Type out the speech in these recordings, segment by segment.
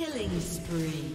Killing spree.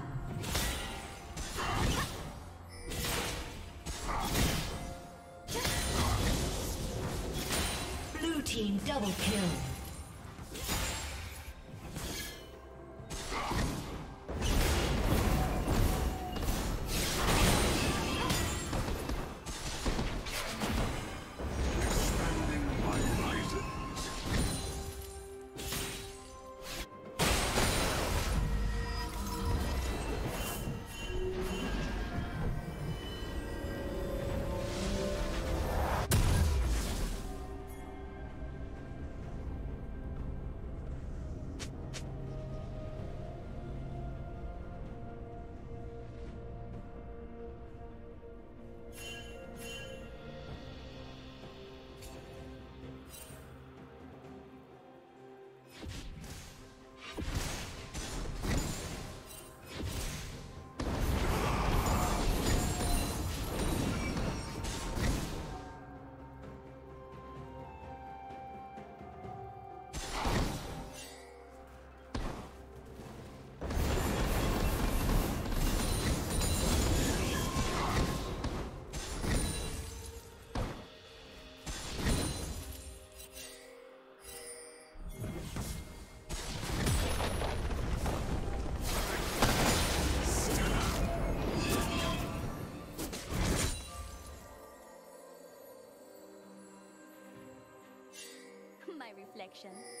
double kill. Reflection.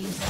team's.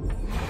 Blue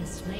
has.